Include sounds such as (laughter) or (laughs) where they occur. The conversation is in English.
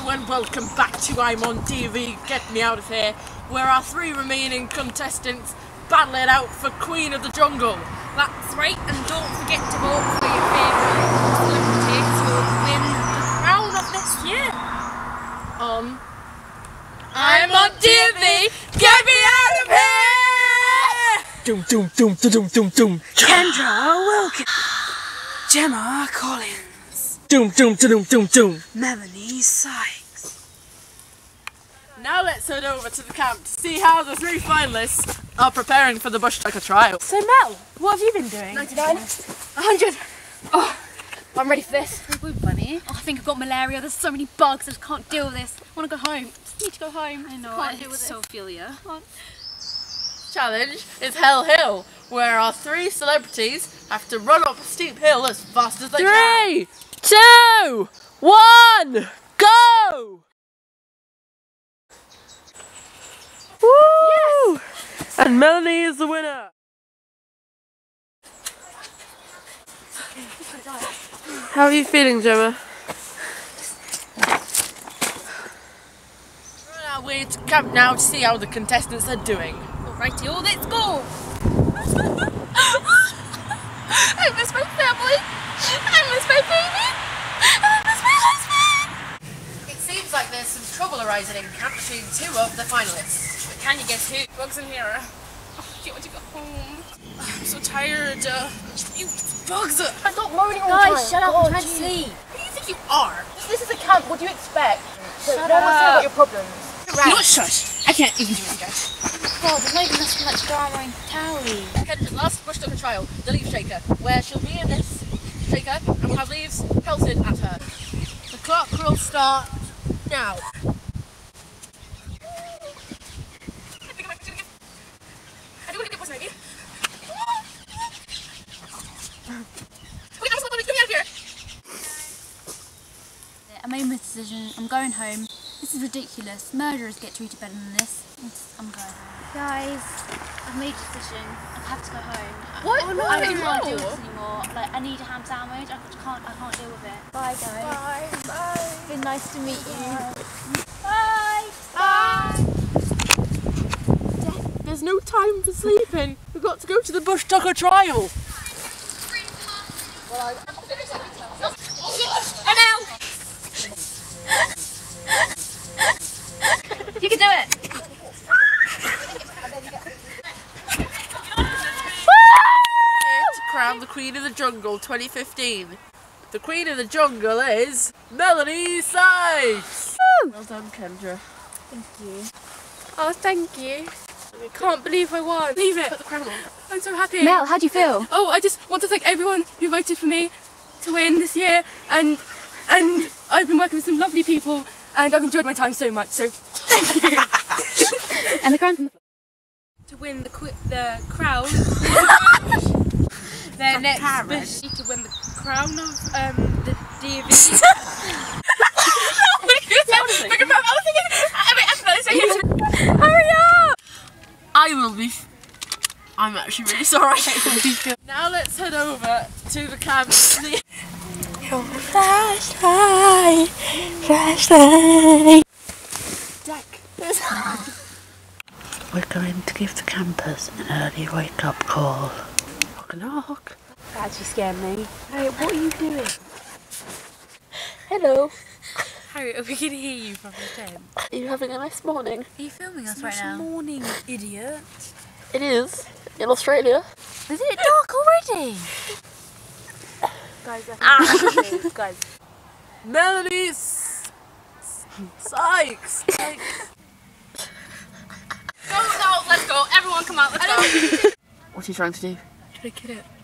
Hello and welcome back to I'm on TV, Get Me Out of Here, where our three remaining contestants battle it out for Queen of the Jungle. That's right, and don't forget to vote for your favourite celebrities who will win the crown of this year. On I'm on TV, Get Me Out of Here! Doom, doom, doom, doom, doom, doom. Kendra Wilkins, Gemma Collins, Doom, doom, doom, doom, doom. Melanie Sykes. Now let's head over to the camp to see how the three finalists are preparing for the Bush Tucker trial. So Mel, what have you been doing? 99, 100. Oh, I'm ready for this. We're bunny. Oh, I think I've got malaria. There's so many bugs. I just can't deal with this. I want to go home. Just need to go home. I know. Can't deal with this. Ophelia. Challenge is Hell Hill, where our three celebrities have to run up a steep hill as fast as they can. Three, two, one, go! Woo! And Melanie is the winner. How are you feeling, Gemma? We're on our way to camp now to see how the contestants are doing. Alrighty, all let's go. (laughs) I miss my family. I miss my baby. And I miss my husband. It seems like there's some trouble arising in camp between two of the finalists. But Can you guess who? Bugs in here. Oh, I want to go home. I'm so tired. Uh, you bugs. Uh, Stop moaning all the time. Guys, shut up. God, I'm trying to geez. sleep. who do you think you are? This is a camp. What do you expect? So Shut no one wants to know up. about your problems. Not shush. I can't even do it, guys. God, there's not even enough much drama in Towie. Kendra's last Bush Tucker trial, the leaf shaker, where she'll be in this shaker and we'll have leaves pelted at her. The clock will start now. I think I'm gonna get. I do want to get what's maybe. Okay, I'm let me get out of here. I made my decision. I'm going home. This is ridiculous. Murderers get treated better than this. I'm going home. Guys, I've made a decision. I have to go home. What? Oh, I Why? don't want to No. do this anymore. Like, I need a ham sandwich. I can't. I can't deal with it. Bye, guys. Bye. Bye. It's been nice to meet you. Bye. Bye. There's no time for sleeping. We've got to go to the Bush Tucker trial. You can do it. Here to crown the Queen of the Jungle 2015. The Queen of the Jungle is Melanie Sykes. Well done, Kendra. Thank you. Oh, thank you. I can't believe I won. Leave it. Put the crown on. I'm so happy. Mel, how do you feel? Oh, I just want to thank everyone who voted for me to win this year, and and I've been working with some lovely people, and I've enjoyed my time so much. So thank you. (laughs) And the crown from the to win the qu- the crown. (laughs) the next bit to win the crown of um the DV. (laughs) (laughs) (laughs) Hurry up! I will be. I'm actually really sorry. now let's head over to the camp. Flashlight, flashlight. We're going to give the campers an early wake up call. Knock knock. That actually scared me. Hey, what are you doing? (laughs) Hello. Harry, we can hear you from the tent. Are you having a nice morning? Are you filming us right now? Morning, idiot. It is. In Australia. Is it dark already? Guys, I ah. guys. (laughs) Melanie S- Sykes. Go, go, let's go. Everyone come out, let's go. What are you trying to do? Look at it.